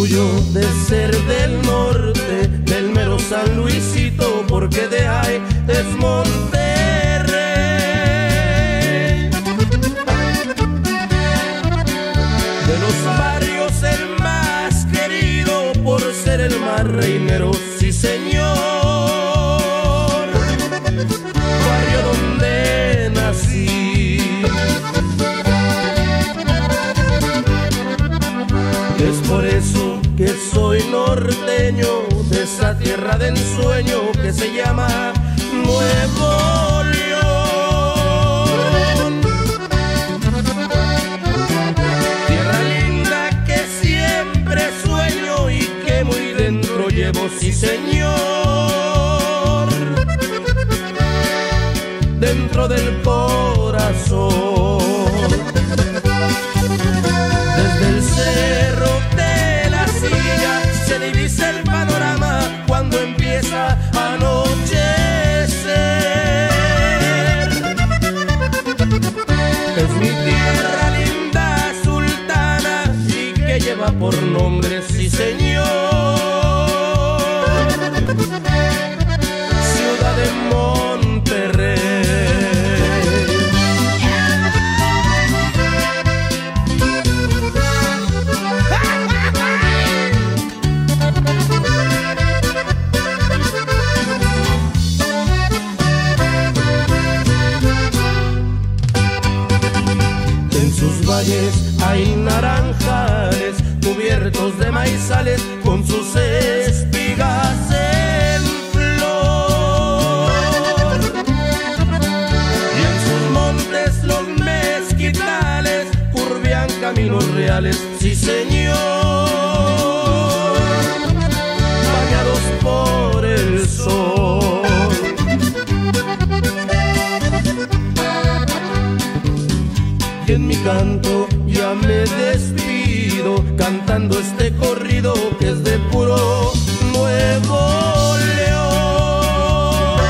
orgullo de ser del norte, del mero San Luisito, porque de ahí es Monterrey. De los barrios el más querido por ser el más reineroso que soy norteño de esa tierra de ensueño que se llama Nuevo León. Tierra linda que siempre sueño y que muy dentro llevo, sí señor. Dentro del corazón. Desde el cerro hay naranjales cubiertos de maizales con sus espigas en flor. Y en sus montes los mezquitales curvean caminos reales, sí señor. Canto ya me despido cantando este corrido que es de puro Nuevo León.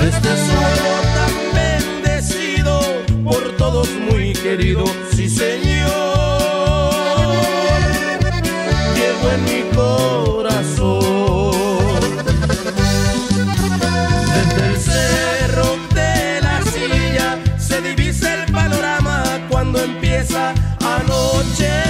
Este suelo tan bendecido por todos muy querido, sí señor. anochecer.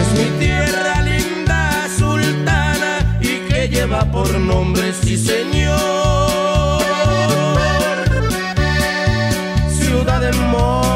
Es mi tierra linda, sultana, y que lleva por nombre, sí señor, ciudad de amor.